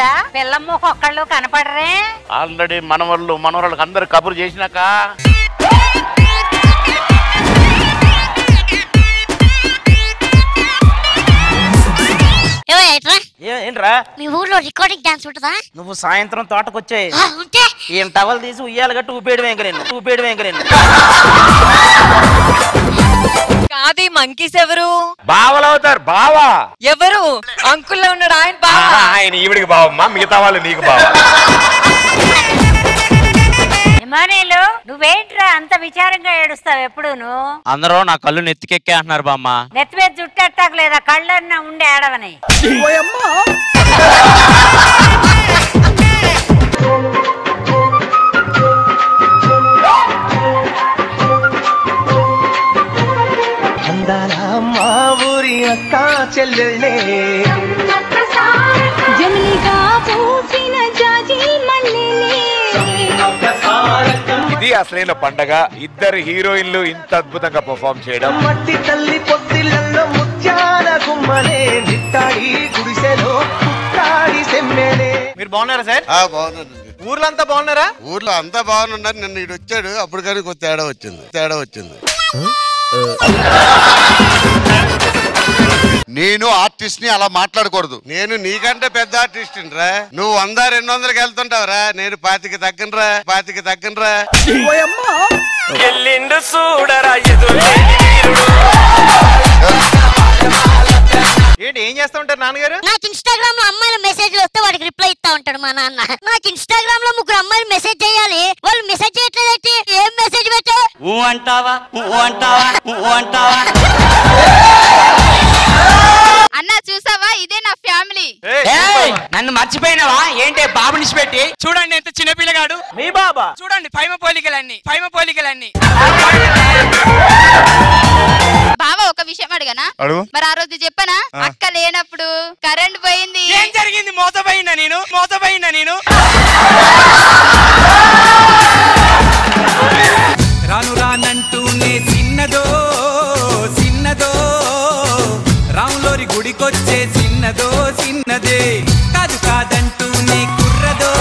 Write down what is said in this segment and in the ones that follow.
ఏమైందిరా పిల్లమ్మ ఒక్కళ్ళు కనపడరే? ఆల్రెడీ మనవళ్ళు మనవరాళ్ళకి అందరు కబురు చేసినాక. ఏవో ఏట్రా? ఏ- ఏంట్రా? మీ ఊర్లో రికార్డింగ్ డాన్స్ ఉంటుందా? నువ్వు సాయంత్రం తోటకొచ్చే ఆ, ఉంటే. ఈయన టవల్ తీసి ఉయ్యాలి గట్టు ఊపేయడం వెంక నేను. కాదు మంకీస్ ఎవరు? బావలవుతారు బావా. ఎవరు? అంకుల్లో ఉన్నాడు ఆయన బావ? ఆయన ఈవిడికి బావమ్మా మిగతా వాళ్ళు నీకు బావ. నువ్వేంట్రా అంత విచారంగా ఏడుస్తావు ఎప్పుడును? అందరూ నా కళ్ళు నెత్తికెక్కే అంటున్నారు బామ్మ. నెత్తి మీద జుట్టెట్టాక లేదా కళ్ళన్నా ఉండి ఏడవని చెల్లెళ్ళే మల్లెలే. ఇది అసలైన పండగ. ఇద్దరు హీరోయిన్లు ఇంత అద్భుతంగా పర్ఫామ్ చేయడం. మట్టి తల్లి పొత్తిళ్ళల్లో ముత్యాల గుమ్మలే. నిట్టాడి గుడిసెలో పుట్టాడి సెమ్మెలే. మీరు బాగున్నారా సార్? ఊర్లో అంతా బాగున్నారా? ఊర్లో అంతా బాగున్నారు. నిన్న ఇటు వచ్చాడు. అప్పుడు కానీ కొంత తేడా వచ్చింది. తేడా వచ్చింది. ఆర్టిస్ట్ని అలా మాట్లాడకూడదు. నేను నీకంటే పెద్ద ఆర్టిస్ట్ రా. నువ్వు వంద రెండు వందలకి వెళ్తుంటావురా. నేను పాతికి తగ్గనరా పాతికి తగ్గనరా. ఎల్లిండు చూడరా ఏంటి ఏం చేస్తా ఉంటారు నాన్నగారు? నాకు ఇన్స్టాగ్రామ్లో అమ్మాయిల మెసేజ్ వస్తే వాడికి రిప్లై ఇస్తా ఉంటాడు మా నాన్న. నాకు ఇన్స్టాగ్రామ్లో ముగ్గురు అమ్మాయిలు మెసేజ్ చేయాలి. వాళ్ళు మెసేజ్ చేయట్లేదేంటి? ఏం మెసేజ్ పెట్టావు? ఊ అంటావా? ఊ అంటావా? ఊ అంటావా? ఇదే నా ఫ్యామిలీ. నన్ను మర్చిపోయినావా? ఏంటి బాబుని పెట్టి చూడండి ఎంత చిన్న పిల్లగాడు. మీ బాబా? చూడండి పైమ పోలికలన్నీ పైమ పోలికలన్నీ. బావ ఒక విషయం అడగనా? అడుగు. మరి ఆ రోజు చెప్పనా? అక్క లేనప్పుడు కరెంట్ పోయింది. ఏం జరిగింది? మోసపోయినా నేను? మోసపోయినా నేను? రాను రానంటూనే చిన్నదో చిన్నదో రాములోరి గుడికొచ్చే చిన్నదో చిన్నదే. కాదు కాదంటూనే కుర్రదో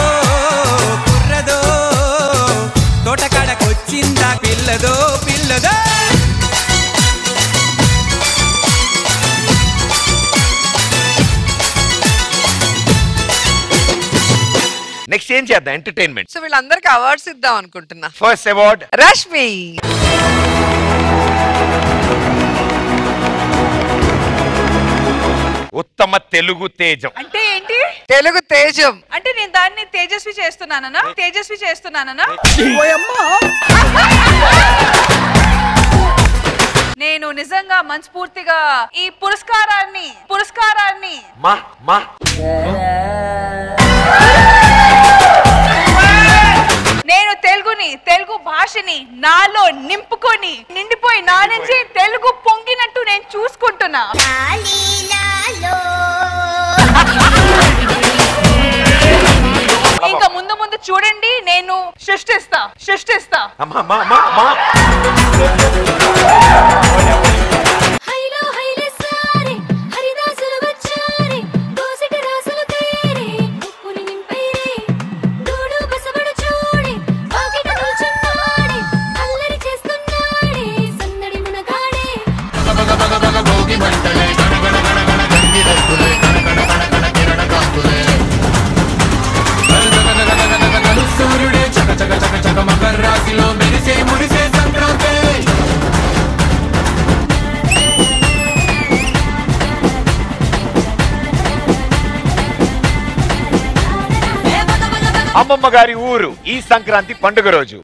కుర్రదో. తోటకాడకొచ్చిందా పిల్లదో పిల్లదో. నెక్స్ట్ ఏం చేద్దాం? ఎంటర్టైన్మెంట్ సో వీళ్ళందరికి అవార్డ్స్ ఇద్దాం అనుకుంటున్నా. First award Rashmi. ఉత్తమ తెలుగు తేజం. అంటే ఏంటి? తెలుగు తేజం. అంటే నేను దాన్ని తేజస్వి చేస్తున్నానన్నా తేజస్వి చేస్తున్నానన్నా నేను నిజంగా మనస్ఫూర్తిగా ఈ పురస్కారాన్ని పురస్కారాన్ని. మా మా. నేను తెలుగుని తెలుగు భాషని నాలో నింపుకొని నిండిపోయి నా నుంచి తెలుగు పొంగినట్టు నేను చూసుకుంటున్నా. ఇంకా ముందు ముందు చూడండి నేను సృష్టిస్తా సృష్టిస్తా అమ్మా మా మా రాశిలో మెరిసే మురిసే సంక్రాంతి. అమ్మమ్మ గారి ఊరు ఈ సంక్రాంతి పండుగ రోజు.